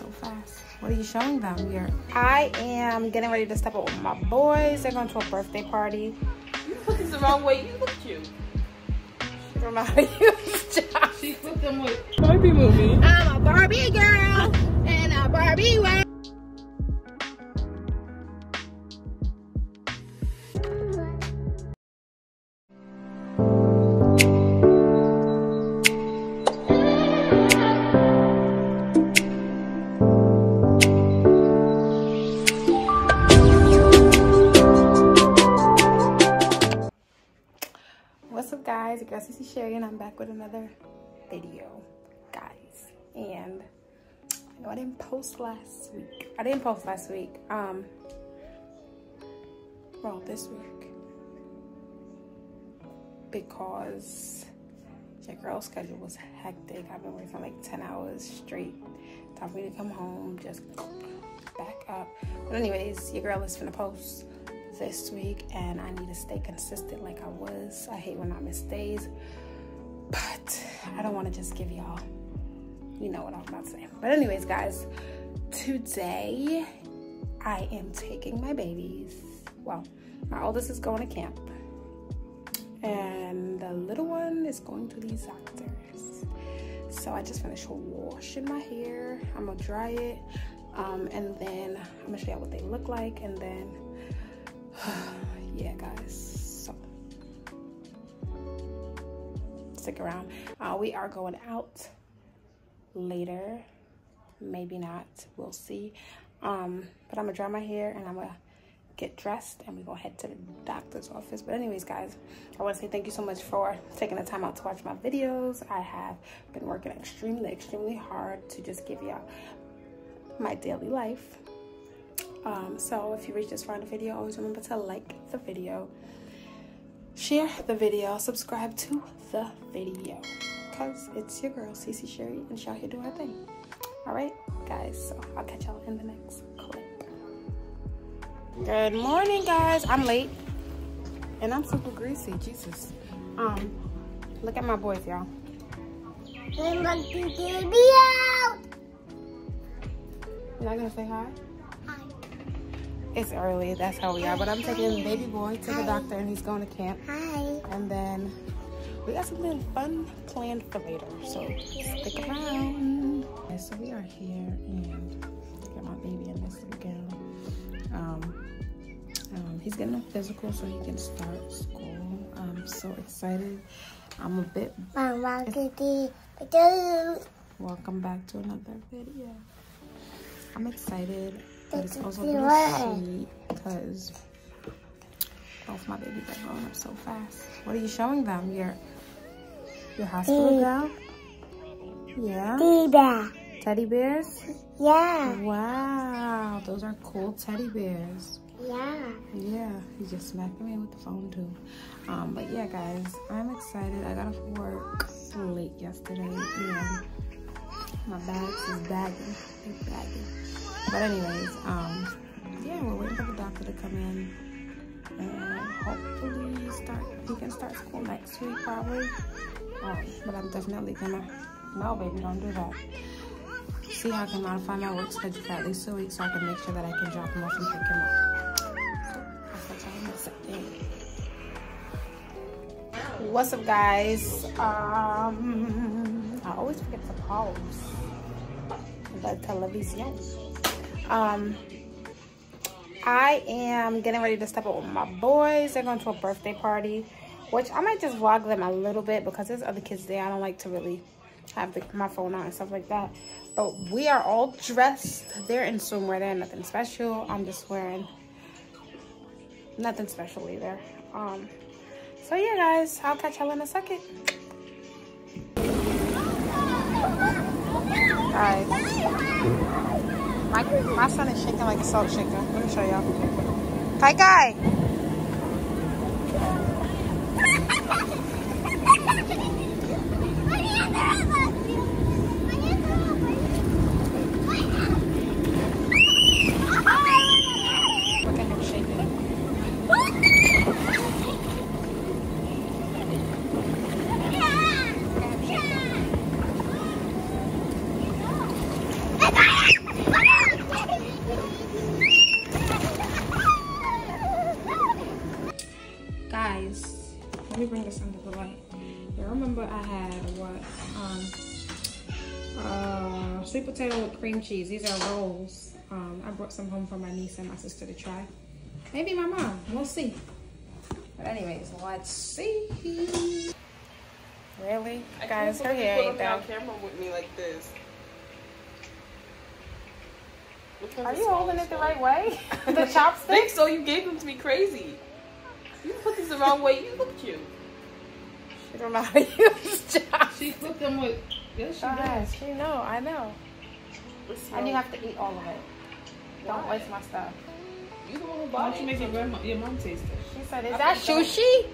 so fast. What are you showing them? You're I am getting ready to step up with my boys. They're going to a birthday party. You put this the wrong way. You look cute. She don't know how to use jobs. She put them with Barbie movie. I'm a Barbie girl in a Barbie world. Guys, girl Ciecie Cherie and I'm back with another video, guys. And I know I didn't post last week. I didn't post last week. Um, well, this week. Because your girl's schedule was hectic. I've been working like 10 hours straight. Time for me to come home, just back up. But anyways, your girl is finna post this week and I need to stay consistent like I was. I hate when I miss days, but I don't want to just give y'all, you know what I'm about to say. But anyways, guys, today I am taking my babies. Well, my oldest is going to camp and the little one is going to these doctors. So I just finished washing my hair. I'm gonna dry it um, and then I'm gonna show y'all what they look like and then yeah, guys. So stick around. Uh, we are going out later. Maybe not. We'll see. Um, but I'm gonna dry my hair and I'm gonna get dressed and we're gonna head to the doctor's office. But anyways, guys, I want to say thank you so much for taking the time out to watch my videos. I have been working extremely, extremely hard to just give y'all my daily life um, so if you reach this far in the video, always remember to like the video, share the video, subscribe to the video. Because it's your girl, Ciecie Cherie, and she out here doing her thing. Alright, guys, so I'll catch y'all in the next clip. Good morning, guys. I'm late. And I'm super greasy, Jesus. Um, look at my boys, y'all. You're not gonna say hi? It's early, that's how we are. But I'm taking baby boy to the doctor and he's going to camp. Hi. And then we got something fun planned for later. So stick around. Okay, so we are here and got my baby in this little gown. Um, um, he's getting a physical so he can start school. I'm so excited. I'm a bit. Welcome back to another video. I'm excited but it's also really sweet because both my babies are growing up so fast. What are you showing them? Your your hospital girl? Yeah. Teddy bear. Teddy bears? Yeah. Wow, those are cool teddy bears. Yeah. Yeah, he just smacked me with the phone too. Um, but yeah, guys, I'm excited. I got off work late yesterday and my bags is bagging. It's bagging. But anyways, um, yeah, we're waiting for the doctor to come in. And hopefully start he can start school next week probably. Um, but I'm definitely gonna no baby, don't do that. See how I can modify my work schedule for at least a week so I can make sure that I can drop him off and pick him up. What's up guys? Um I always forget to pause the television. Um, I am getting ready to step up with my boys. They're going to a birthday party, which I might just vlog them a little bit because there's other kids there. I don't like to really have the, my phone on and stuff like that. But we are all dressed. They're in swimwear. They're nothing special. I'm just wearing nothing special either. Um, so yeah, guys, I'll catch y'all in a second. Guys. My, my son is shaking like a salt shaker. Let me show y'all. Hi, guy. me bring this under the light. Yeah, I remember I had what? Um, uh, sweet potato with cream cheese. These are rolls. Um, I brought some home for my niece and my sister to try. Maybe my mom. We'll see. But anyways, let's see. Really? I Guys, her hair ain't put 'em done. on camera with me like this. One's Are you holding it the right way? The think chopsticks? so. You gave them to me crazy. You put this the wrong way. You look cute. She don't know how to use chopsticks. She put them with. Yes, she Go ahead. She know. I know. And you have to eat all of it. Don't waste my stuff. You the one who Why bought don't you it. make your grandma, your mom taste it? She said, is I that think so. sushi?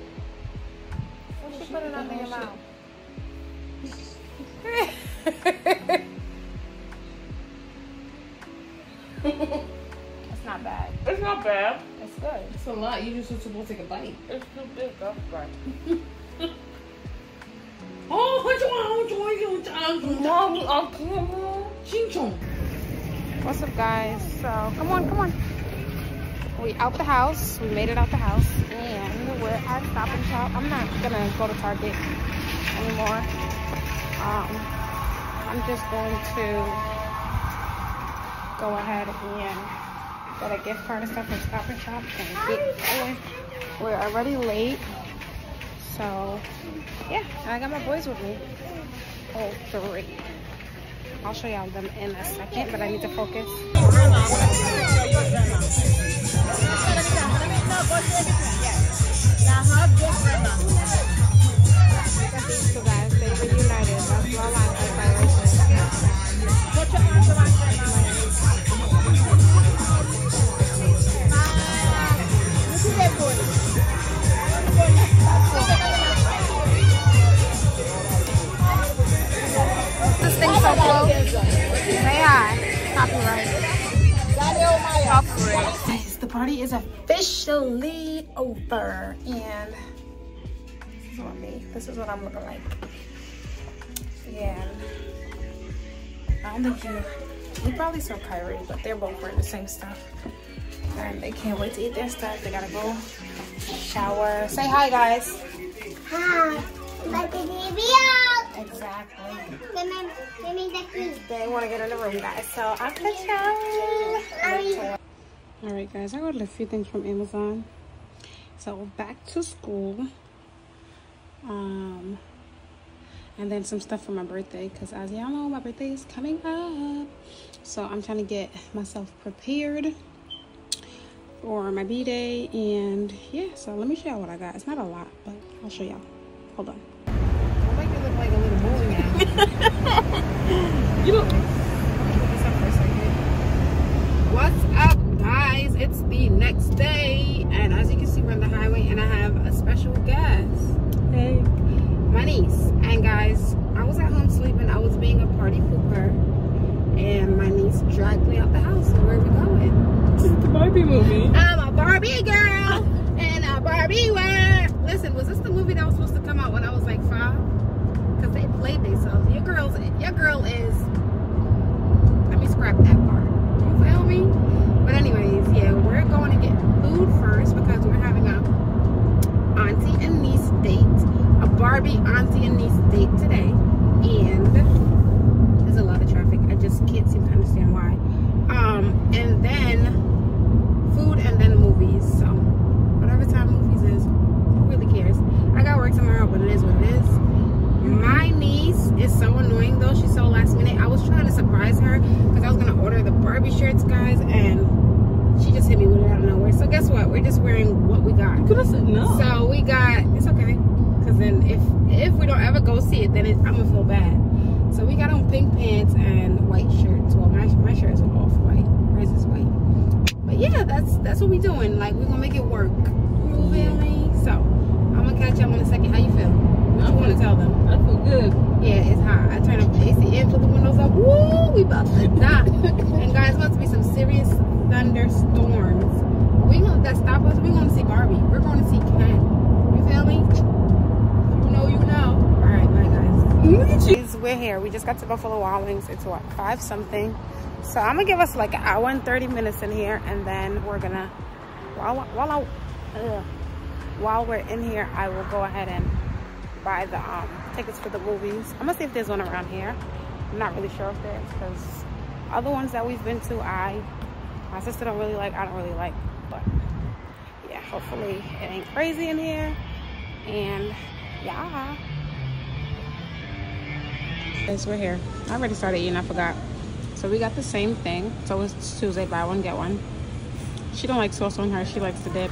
What you putting under your mouth? it's not bad. It's not bad. It's good. It's a lot. You just supposed to take a bite. It's too big. That's right. Oh, what you want? What you want? You want? On camera. Ching chong. What's up, guys? So, come on, come on. We out the house. We made it out the house. And we're at Stop and Shop. I'm not gonna go to Target anymore. Um, I'm just going to go ahead and get a gift card and stuff from Stop and Shop and going. We're already late. So, yeah, I got my boys with me. Oh, three. I'll show y'all them in a second, but I need to focus. So guys, they reunited. That's all I officially over. And this is what me. This is what I'm looking like. Yeah. I don't think you you probably saw Kyrie, but they're both wearing the same stuff. And they can't wait to eat their stuff. They gotta go shower. Say hi guys. Hi, but the baby out. Exactly. Let me, let me the key. They want to get in the room, guys. So I'll catch y'all. All right, guys. I ordered a few things from Amazon. So back to school. Um, and then some stuff for my birthday, because as y'all know, my birthday is coming up. So I'm trying to get myself prepared for my b day, and yeah. So let me show y'all what I got. It's not a lot, but I'll show y'all. Hold on. Don't make me look like a little movie now. You don't. What's up, guys? It's the next day, and as you can see, we're on the highway, and I have a special guest. Hey. My niece. And guys, I was at home sleeping. I was being a party pooper, and my niece dragged me out the house. So where are we going? This is the Barbie movie. I'm a Barbie girl in a Barbie world. Listen, was this the movie that was supposed to come out when I was like five? Because they played themselves. Your girl's, your girl is. Let me scrap that part. You feel me? But anyways, yeah, we're going to get food first because we're having a auntie and niece date, a Barbie auntie and niece date today, and there's a lot of traffic. I just can't seem to understand why. Um, and then food and then movies. So whatever time movies is, who really cares? I got work tomorrow, but it is what it is. My niece is so annoying though. She's so last minute. I was trying to surprise her because I was gonna order the Barbie shirts, guys, and she just hit me with it out of nowhere. So guess what? We're just wearing what we got. Could have said no. So we got it's cause then if if we don't ever go see it, then it, I'm gonna feel bad. So we got on pink pants and white shirts. Well, my my shirts are off white. Hers is white. But yeah, that's that's what we doing. Like we're gonna make it work. You feel me? So I'm gonna catch y'all in a second. How you feel? What you want to tell them? I feel good. Yeah, it's hot. I turn up the AC and put the windows up. Woo, we about to die. and guys, about to be some serious thunderstorms. We gonna that stop us. We gonna see Barbie. We're going to see Ken. You feel me? Know, you know. All right, bye guys. We're here. We just got to Buffalo Wild Wings. It's what five something. So I'm gonna give us like an hour and 30 minutes in here, and then we're gonna while while I. While we're in here, I will go ahead and buy the um, tickets for the movies. I'm gonna see if there's one around here. I'm not really sure if there is because other ones that we've been to, I, my sister don't really like, I don't really like, but yeah, hopefully it ain't crazy in here. And yeah. Guys, we're here. I already started eating, I forgot. So we got the same thing. So it's Tuesday, buy one, get one. She don't like sauce on her, she likes the dip.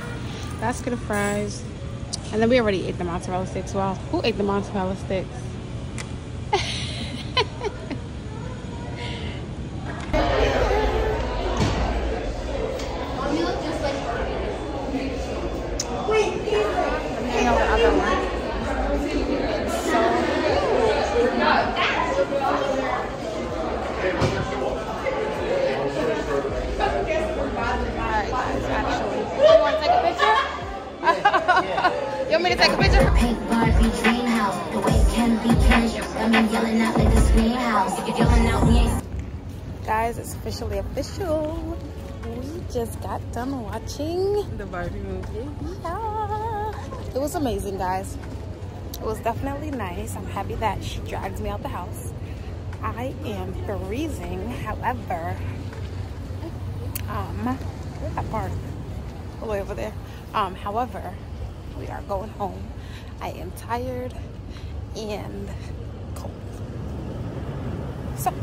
Basket of fries. And then we already ate the mozzarella sticks. Well, who ate the mozzarella sticks? Guys, it's officially official. We just got done watching The Barbie movie. Yeah. It was amazing, guys. It was definitely nice. I'm happy that she dragged me out the house. I am freezing, however, um, where's that part? All the way over there. Um, however, we are going home. I am tired and cold. So,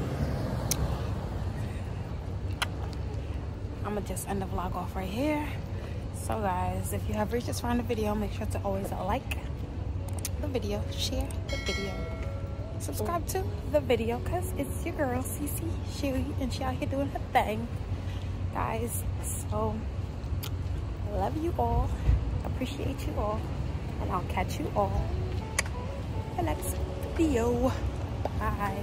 I'm gonna just end the vlog off right here. So guys, if you have reached this far in the video, make sure to always like the video, share the video, subscribe to the video, cause it's your girl Ciecie Cherie and she out here doing her thing. Guys, so love you all, appreciate you all, and I'll catch you all in the next video. Bye.